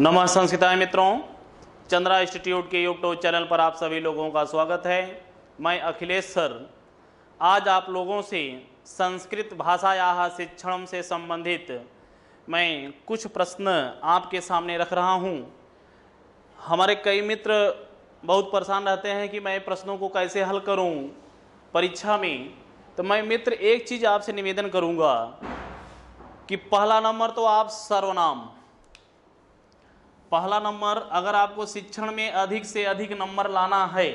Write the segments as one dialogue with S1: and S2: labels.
S1: नमः संस्कृताय मित्रों, चंद्रा इंस्टीट्यूट के यूट्यूब चैनल पर आप सभी लोगों का स्वागत है। मैं अखिलेश सर। आज आप लोगों से संस्कृत भाषाया शिक्षण से संबंधित मैं कुछ प्रश्न आपके सामने रख रहा हूँ। हमारे कई मित्र बहुत परेशान रहते हैं कि मैं प्रश्नों को कैसे हल करूँ परीक्षा में। तो मैं मित्र एक चीज़ आपसे निवेदन करूँगा कि पहला नंबर तो आप सर्वनाम। पहला नंबर, अगर आपको शिक्षण में अधिक से अधिक नंबर लाना है,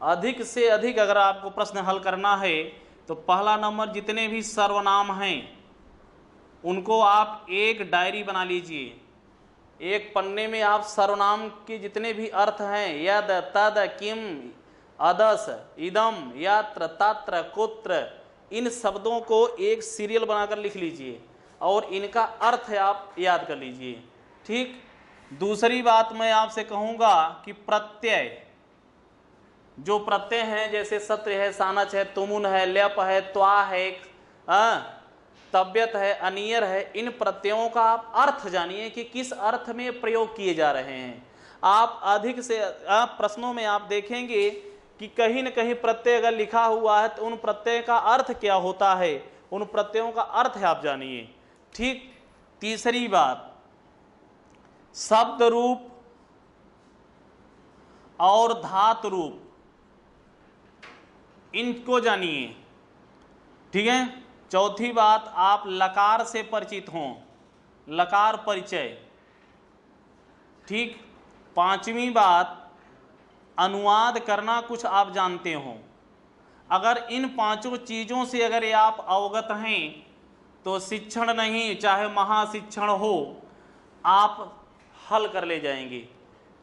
S1: अधिक से अधिक अगर आपको प्रश्न हल करना है तो पहला नंबर जितने भी सर्वनाम हैं, उनको आप एक डायरी बना लीजिए। एक पन्ने में आप सर्वनाम के जितने भी अर्थ हैं, यद, तद, किम, अदस, इदम, यात्र, तात्र, कुत्र, इन शब्दों को एक सीरियल बनाकर लिख लीजिए और इनका अर्थ आप याद कर लीजिए। ठीक? दूसरी बात मैं आपसे कहूँगा कि प्रत्यय। जो प्रत्यय हैं जैसे सत्र है सानच है तुमुन है ल्यप है त्वा है आ, तबियत है अनियर है इन प्रत्ययों का आप अर्थ जानिए कि किस अर्थ में प्रयोग किए जा रहे हैं। आप अधिक से आप प्रश्नों में आप देखेंगे कि कहीं न कहीं प्रत्यय अगर लिखा हुआ है तो उन प्रत्यय का अर्थ क्या होता है? उन प्रत्ययों का अर्थ आप जानिए। ठीक तीसरी बात। शब्द रूप और धात रूप इनको जानिए। ठीक है? चौथी बात, आप लकार से परिचित हों। लकार परिचय। ठीक? पांचवी बात, अनुवाद करना कुछ आप जानते हो। अगर इन पाँचों चीज़ों से अगर आप अवगत हैं तो शिक्षण नहीं, चाहे महाशिक्षण हो, आप हल कर ले जाएँगे।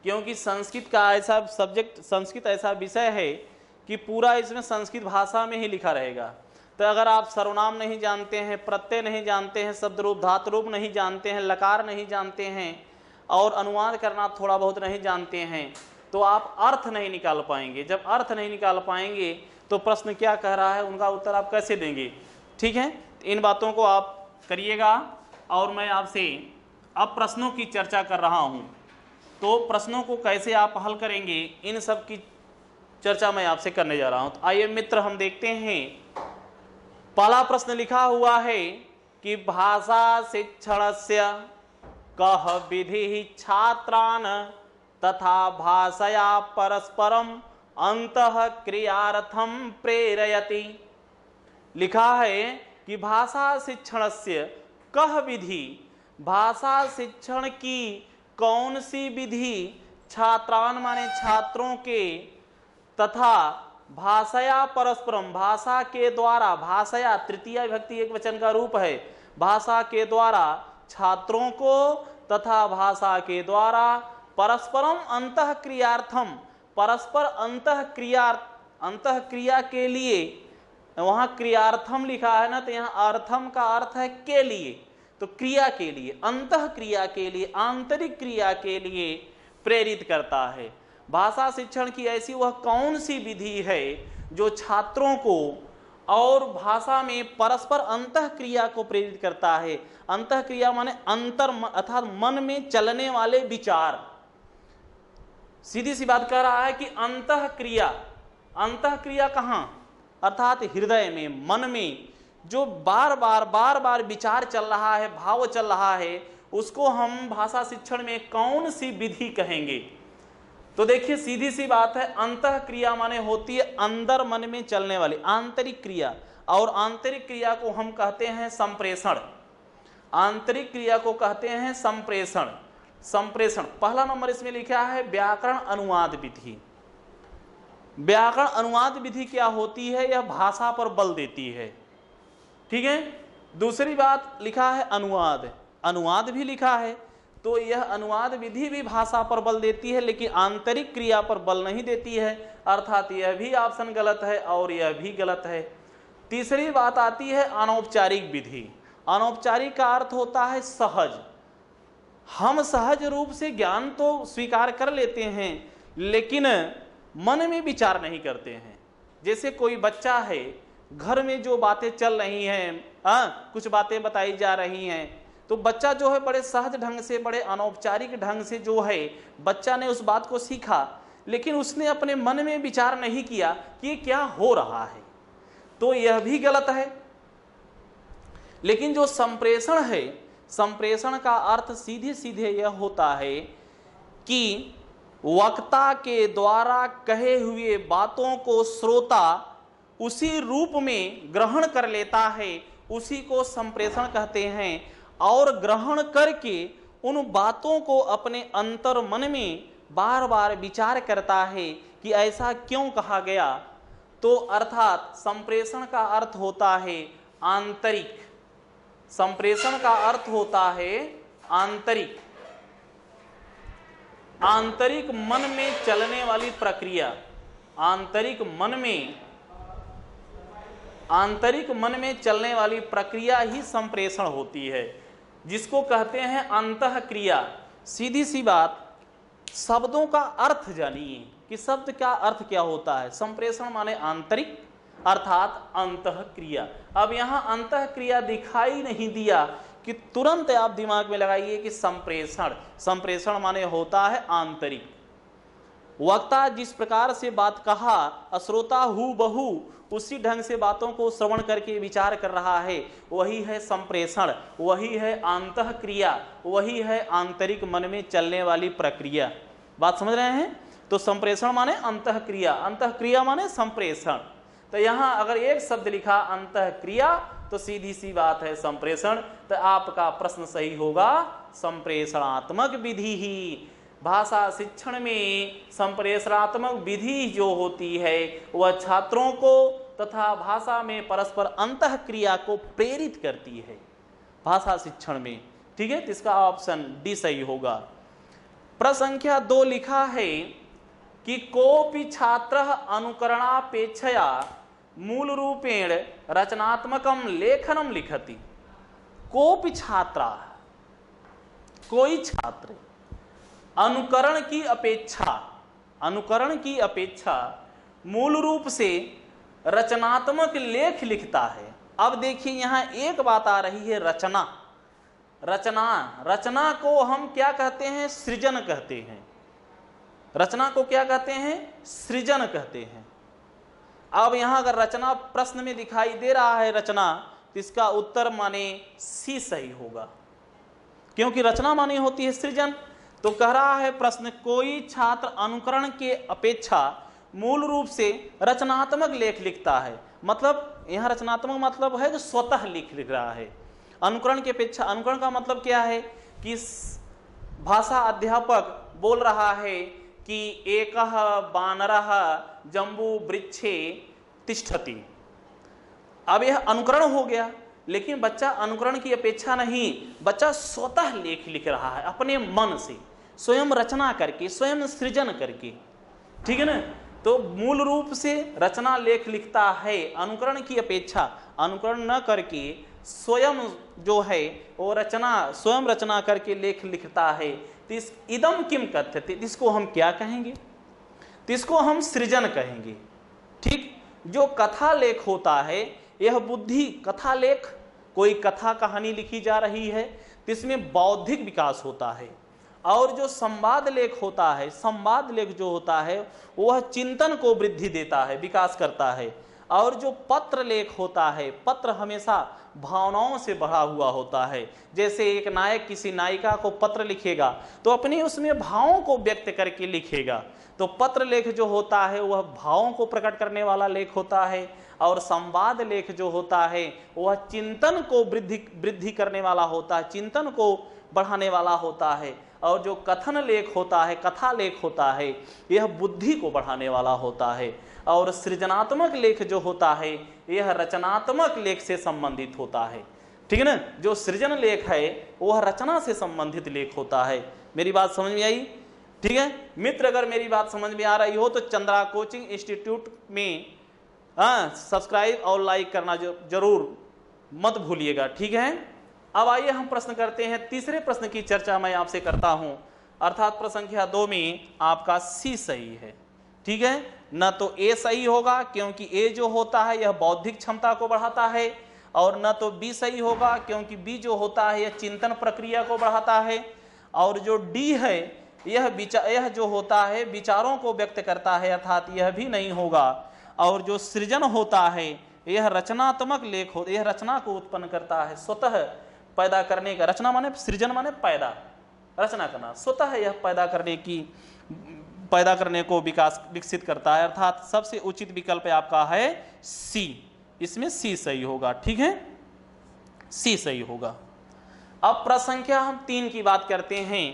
S1: क्योंकि संस्कृत का ऐसा सब्जेक्ट संस्कृत ऐसा विषय है कि पूरा इसमें संस्कृत भाषा में ही लिखा रहेगा। तो अगर आप सर्वनाम नहीं जानते हैं, प्रत्यय नहीं जानते हैं शब्द रूप धातु रूप नहीं जानते हैं, लकार नहीं जानते हैं, और अनुवाद करना आप थोड़ा बहुत नहीं जानते हैं तो आप अर्थ नहीं निकाल पाएँगे। जब अर्थ नहीं निकाल पाएँगे तो प्रश्न क्या कह रहा है, उनका उत्तर आप कैसे देंगे? ठीक है? इन बातों को आप करिएगा, और मैं आपसे अब प्रश्नों की चर्चा कर रहा हूँ। तो प्रश्नों को कैसे आप हल करेंगे, इन सब की चर्चा मैं आपसे करने जा रहा हूँ। तो आइए मित्र, हम देखते हैं। पहला प्रश्न लिखा हुआ है कि भाषा शिक्षण से कह विधि छात्रान तथा भाषया परस्परम अंत क्रियार्थम प्रेरयति। लिखा है कि भाषा शिक्षण से कह विधि भाषा शिक्षण की कौन सी विधि छात्रान माने छात्रों के तथा भाषया परस्परम, भाषा के द्वारा, भाषया तृतीय विभक्ति एक वचन का रूप है। भाषा के द्वारा छात्रों को तथा भाषा के द्वारा परस्परम अंत क्रियार्थम परस्पर अंत क्रिया अंत क्रिया के लिए, वहाँ क्रियार्थम लिखा है ना तो यहाँ अर्थम का अर्थ है के लिए। तो क्रिया के लिए अंत क्रिया के लिए, आंतरिक क्रिया के लिए प्रेरित करता है। भाषा शिक्षण की ऐसी वह कौन सी विधि है जो छात्रों को और भाषा में परस्पर अंत क्रिया को प्रेरित करता है? अंत क्रिया माने अंतर अर्थात मन में चलने वाले विचार। सीधी सी बात कह रहा है कि अंत क्रिया अंत क्रिया कहाँ? अर्थात हृदय में, मन में। जो बार बार बार बार विचार चल रहा है, भाव चल रहा है, उसको हम भाषा शिक्षण में कौन सी विधि कहेंगे? तो देखिए, सीधी सी बात है अंत क्रिया माने होती है अंदर मन में चलने वाली, आंतरिक क्रिया। और आंतरिक क्रिया को हम कहते हैं संप्रेषण। आंतरिक क्रिया को कहते हैं संप्रेषण। संप्रेषण, पहला नंबर इसमें लिखा है व्याकरण अनुवाद विधि। व्याकरण अनुवाद विधि क्या होती है? यह भाषा पर बल देती है। ठीक है? दूसरी बात लिखा है अनुवाद। अनुवाद भी लिखा है तो यह अनुवाद विधि भी भाषा पर बल देती है, लेकिन आंतरिक क्रिया पर बल नहीं देती है। अर्थात यह भी ऑप्शन गलत है और यह भी गलत है। तीसरी बात आती है अनौपचारिक विधि। अनौपचारिक का अर्थ होता है सहज। हम सहज रूप से ज्ञान तो स्वीकार कर लेते हैं, लेकिन मन में विचार नहीं करते हैं। जैसे कोई बच्चा है घर में जो बातें चल रही हैं आ, कुछ बातें बताई जा रही हैं तो बच्चा जो है बड़े सहज ढंग से बड़े अनौपचारिक ढंग से जो है बच्चा ने उस बात को सीखा लेकिन उसने अपने मन में विचार नहीं किया कि ये क्या हो रहा है। तो यह भी गलत है। लेकिन जो संप्रेषण है संप्रेषण का अर्थ सीधे सीधे यह होता है कि वक्ता के द्वारा कहे हुए बातों को श्रोता उसी रूप में ग्रहण कर लेता है, उसी को संप्रेषण कहते हैं। और ग्रहण करके उन बातों को अपने अंतर मन में बार बार विचार करता है कि ऐसा क्यों कहा गया। तो अर्थात संप्रेषण का अर्थ होता है आंतरिक। संप्रेषण का अर्थ होता है आंतरिक। आंतरिक मन में चलने वाली प्रक्रिया, आंतरिक मन में आंतरिक मन में चलने वाली प्रक्रिया ही संप्रेषण होती है, जिसको कहते हैं अंत क्रिया सीधी सी बात, शब्दों का अर्थ जानिए कि शब्द का अर्थ क्या होता है। संप्रेषण माने आंतरिक, अर्थात अंत क्रिया अब यहाँ अंत क्रिया दिखाई नहीं दिया कि तुरंत आप दिमाग में लगाइए कि संप्रेषण। संप्रेषण माने होता है आंतरिक। वक्ता जिस प्रकार से बात कहा, अश्रोता हु बहु उसी ढंग से बातों को श्रवण करके विचार कर रहा है। वही है संप्रेषण, वही है आंत क्रिया वही है आंतरिक मन में चलने वाली प्रक्रिया। बात समझ रहे हैं? तो संप्रेषण माने अंत क्रिया अंत क्रिया माने संप्रेषण। तो यहाँ अगर एक शब्द लिखा अंत क्रिया तो सीधी सी बात है संप्रेषण। तो आपका प्रश्न सही होगा, संप्रेषणात्मक विधि ही। भाषा शिक्षण में संप्रेषणात्मक विधि जो होती है, वह छात्रों को तथा भाषा में परस्पर अंत क्रिया को प्रेरित करती है। भाषा शिक्षण में, ठीक है? इसका ऑप्शन डी सही होगा। प्रसंख्या दो लिखा है कि कोपि छात्र अनुकरणापेक्षया मूल रूपेण रचनात्मकम लेखनम लिखती। कोपि छात्रा, कोई छात्र अनुकरण की अपेक्षा, अनुकरण की अपेक्षा मूल रूप से रचनात्मक लेख लिखता है। अब देखिए यहाँ एक बात आ रही है, रचना। रचना रचना को हम क्या कहते हैं? सृजन कहते हैं। रचना को क्या कहते हैं? सृजन कहते हैं। अब यहाँ अगर रचना प्रश्न में दिखाई दे रहा है रचना तो इसका उत्तर माने सी सही होगा। क्योंकि रचना माने होती है सृजन तो कह रहा है प्रश्न, कोई छात्र अनुकरण के अपेक्षा मूल रूप से रचनात्मक लेख लिखता है। मतलब यहाँ रचनात्मक मतलब है जो स्वतः लिख लिख रहा है। अनुकरण की अपेक्षा, अनुकरण का मतलब क्या है कि भाषा अध्यापक बोल रहा है कि एक बानर जम्बू वृक्षे तिष्ठति। अब यह अनुकरण हो गया, लेकिन बच्चा अनुकरण की अपेक्षा नहीं, बच्चा स्वतः लेख लिख रहा है, अपने मन से। स्वयं रचना करके, स्वयं सृजन करके। ठीक है ना? तो मूल रूप से रचना लेख लिखता है, अनुकरण की अपेक्षा। अनुकरण न करके स्वयं जो है, वो रचना, स्वयं रचना करके लेख लिखता है। तो इस इदम किम कथ्य इसको हम क्या कहेंगे? तो इसको हम सृजन कहेंगे। ठीक? जो कथा लेख होता है, यह बुद्धि कथा लेख, कोई कथा कहानी लिखी जा रही है तो इसमें बौद्धिक विकास होता है। और जो संवाद लेख होता है, संवाद लेख जो होता है, वह चिंतन को वृद्धि देता है, विकास करता है। और जो पत्र लेख होता है, पत्र हमेशा भावनाओं से भरा हुआ होता है। जैसे एक नायक किसी नायिका को पत्र लिखेगा तो अपने उसमें भावों को व्यक्त करके लिखेगा। तो पत्र लेख जो होता है, वह भावों को प्रकट करने वाला लेख होता है। और संवाद लेख जो होता है, वह चिंतन को वृद्धि वृद्धि करने वाला होता है, चिंतन को बढ़ाने वाला होता है। और जो कथन लेख होता है, कथा लेख होता है, यह बुद्धि को बढ़ाने वाला होता है। और सृजनात्मक लेख जो होता है, यह रचनात्मक लेख से संबंधित होता है। ठीक है ना? जो सृजन लेख है, वह रचना से संबंधित लेख होता है। मेरी बात समझ में आई? ठीक है? मित्र, अगर मेरी बात समझ में आ रही हो तो चंद्रा कोचिंग इंस्टीट्यूट में हाँ सब्सक्राइब और लाइक करना ज़रूर मत भूलिएगा। ठीक है? अब आइए हम प्रश्न करते हैं तीसरे प्रश्न की चर्चा मैं आपसे करता हूँ। अर्थात प्रश्न संख्या दो में आपका सी सही है। ठीक है? न तो ए सही होगा, क्योंकि ए जो होता है यह बौद्धिक क्षमता को बढ़ाता है, और न तो बी सही होगा, क्योंकि बी जो होता है यह चिंतन प्रक्रिया को बढ़ाता है, और जो डी है यह विचार यह जो होता है विचारों को व्यक्त करता है, अर्थात यह भी नहीं होगा। और जो सृजन होता है यह रचनात्मक लेख हो यह रचना को उत्पन्न करता है। स्वतः पैदा करने का रचना माने, सृजन माने पैदा, रचना करना। स्वतः यह पैदा करने की, पैदा करने को विकास, विकसित करता है, अर्थात सबसे उचित विकल्प आपका है सी। इसमें सी सही होगा, ठीक है? सी सही होगा। अब प्रसंख्या हम तीन की बात करते हैं।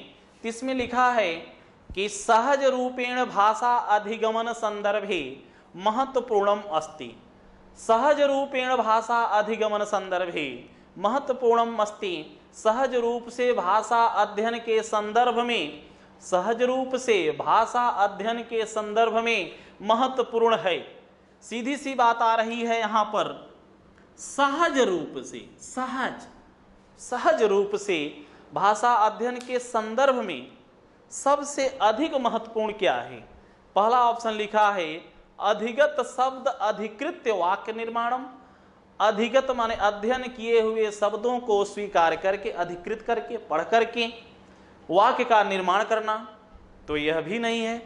S1: इसमें लिखा है कि सहज रूपेण भाषा अधिगमन संदर्भे महत्वपूर्णम अस्ति। सहज रूपेण भाषा अधिगमन संदर्भे महत्वपूर्णम अस्ति। सहज रूप से भाषा अध्ययन के संदर्भ में, सहज रूप से भाषा अध्ययन के संदर्भ में महत्वपूर्ण है। सीधी सी बात आ रही है यहाँ पर। सहज रूप से, सहज सहज रूप से भाषा अध्ययन के संदर्भ में सबसे अधिक महत्वपूर्ण क्या है? पहला ऑप्शन लिखा है, अधिगत शब्द अधिकृत वाक्य निर्माणम। अधिगत माने अध्ययन किए हुए शब्दों को स्वीकार करके, अधिकृत करके, पढ़ करके, वाक्य का निर्माण करना तो यह भी नहीं है।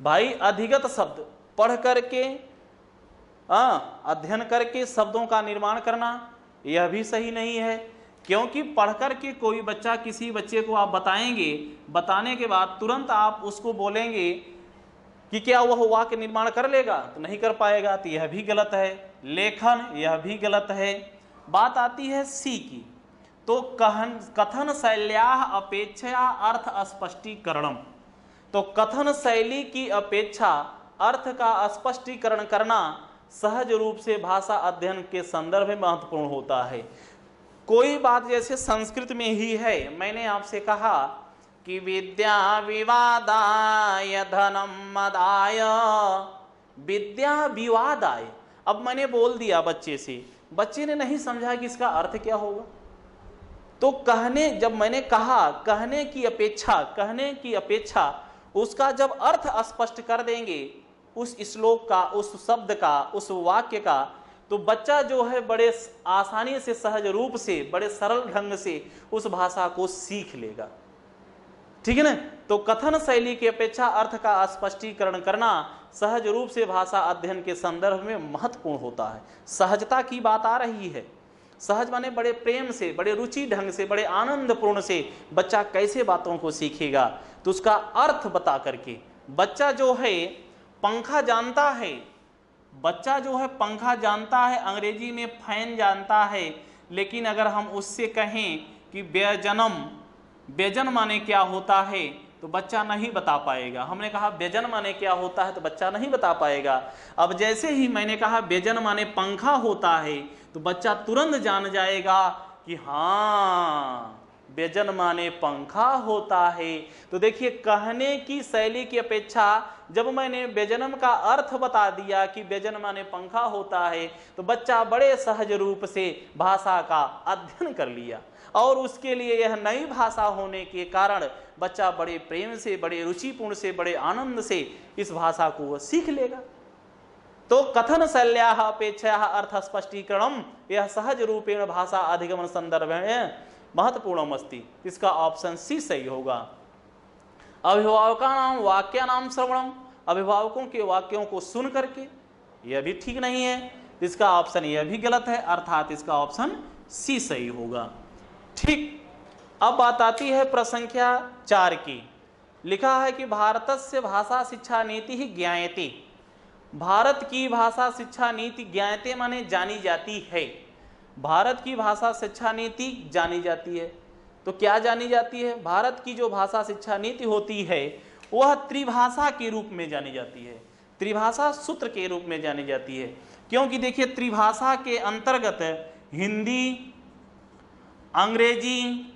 S1: भाई, अधिगत शब्द पढ़ करके अध्ययन करके शब्दों का निर्माण करना, यह भी सही नहीं है। क्योंकि पढ़कर के कोई बच्चा किसी बच्चे को आप बताएँगे, बताने के बाद तुरंत आप उसको बोलेंगे कि क्या वह वाक्य निर्माण कर लेगा? तो नहीं कर पाएगा तो यह भी गलत है। लेखन, यह भी गलत है। बात आती है सी की। तो कहन, कथन शैल्या अपेक्षा अर्थ स्पष्टीकरणम। तो कथन शैली की अपेक्षा अर्थ का स्पष्टीकरण करना सहज रूप से भाषा अध्ययन के संदर्भ में महत्वपूर्ण होता है। कोई बात जैसे संस्कृत में ही है, मैंने आपसे कहा कि विद्या विवादाय धनम मदाय विद्या विवादाय। अब मैंने बोल दिया बच्चे से, बच्चे ने नहीं समझा कि इसका अर्थ क्या होगा। तो कहने, जब मैंने कहा, कहने की अपेक्षा, कहने की अपेक्षा, उसका जब अर्थ स्पष्ट कर देंगे, उस श्लोक का, उस शब्द का, उस वाक्य का तो बच्चा जो है बड़े आसानी से, सहज रूप से, बड़े सरल ढंग से उस भाषा को सीख लेगा। ठीक है ना? तो कथन शैली की अपेक्षा अर्थ का स्पष्टीकरण करना सहज रूप से भाषा अध्ययन के संदर्भ में महत्वपूर्ण होता है। सहजता की बात आ रही है। सहज माने बड़े प्रेम से, बड़े रुचि ढंग से, बड़े आनंदपूर्ण से बच्चा कैसे बातों को सीखेगा? तो उसका अर्थ बता करके, बच्चा जो है, पंखा जानता है। बच्चा जो है, पंखा जानता है, अंग्रेज़ी में फ़ैन जानता है। लेकिन अगर हम उससे कहें कि व्यजनम व्यजन माने क्या होता है तो बच्चा नहीं बता पाएगा। हमने कहा व्यजन माने क्या होता है तो बच्चा नहीं बता पाएगा। अब जैसे ही मैंने कहा व्यजन माने पंखा होता है तो बच्चा तुरंत जान जाएगा कि हाँ व्यजन माने पंखा होता है। तो देखिए, कहने की शैली की अपेक्षा जब मैंने व्यजनम का अर्थ बता दिया कि व्यजन माने पंखा होता है तो बच्चा बड़े सहज रूप से भाषा का अध्ययन कर लिया। और उसके लिए यह नई भाषा होने के कारण बच्चा बड़े प्रेम से, बड़े रुचिपूर्ण से, बड़े आनंद से इस भाषा को वह सीख लेगा। तो कथन शैल्या अपेक्षा अर्थ स्पष्टीकरण यह सहज रूपेण भाषा अधिगमन संदर्भ में महत्वपूर्ण अस्ति इसका ऑप्शन सी सही होगा। अभिभावका नाम वाक्य नाम श्रवणम अभिभावकों के वाक्यों को सुन करके, यह भी ठीक नहीं है। इसका ऑप्शन यह भी गलत है, अर्थात इसका ऑप्शन सी सही होगा। ठीक, अब बात आती है प्रसंख्या चार की। लिखा है कि भारत से भाषा शिक्षा नीति ही ज्ञायते। भारत की भाषा शिक्षा नीति ज्ञायते माने जानी जाती है। भारत की भाषा शिक्षा नीति जानी जाती है। तो क्या जानी जाती है? भारत की जो भाषा शिक्षा नीति होती है, वह त्रिभाषा के रूप में जानी जाती है। त्रिभाषा सूत्र के रूप में जानी जाती है। क्योंकि देखिए, त्रिभाषा के अंतर्गत हिंदी अंग्रेज़ी,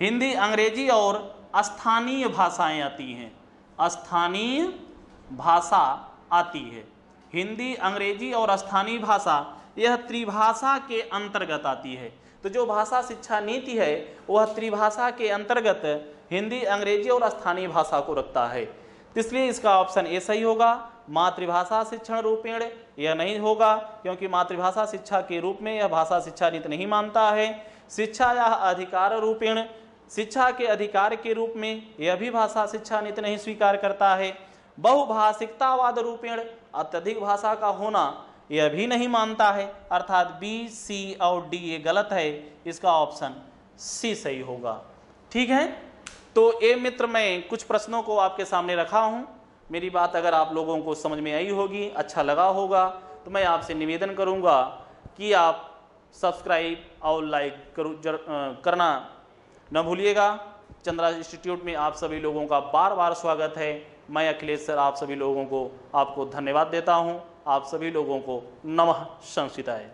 S1: हिंदी, अंग्रेज़ी और स्थानीय भाषाएँ आती हैं। स्थानीय भाषा आती है। हिंदी, अंग्रेज़ी और स्थानीय भाषा, यह त्रिभाषा के अंतर्गत आती है। तो जो भाषा शिक्षा नीति है, वह त्रिभाषा के अंतर्गत हिंदी, अंग्रेज़ी और स्थानीय भाषा को रखता है। इसलिए इसका ऑप्शन ए सही होगा मातृभाषा शिक्षण रूपेण यह नहीं होगा, क्योंकि मातृभाषा शिक्षा के रूप में यह भाषा शिक्षा नीति नहीं मानता है। शिक्षा या अधिकार रूपेण, शिक्षा के अधिकार के रूप में यह भी भाषा शिक्षा नीति नहीं स्वीकार करता है। बहुभाषिकतावाद रूपेण अत्यधिक भाषा का होना यह भी नहीं मानता है। अर्थात बी सी और डी ये गलत है, इसका ऑप्शन सी सही होगा। ठीक है? तो ये मित्र, मैं कुछ प्रश्नों को आपके सामने रखा हूँ। मेरी बात अगर आप लोगों को समझ में आई होगी अच्छा लगा होगा तो मैं आपसे निवेदन करूँगा कि आप सब्सक्राइब और लाइक करू करना न भूलिएगा। चंद्रा इंस्टीट्यूट में आप सभी लोगों का बार बार स्वागत है। मैं अखिलेश सर, आप सभी लोगों को आपको धन्यवाद देता हूँ। आप सभी लोगों को नमः संसिताय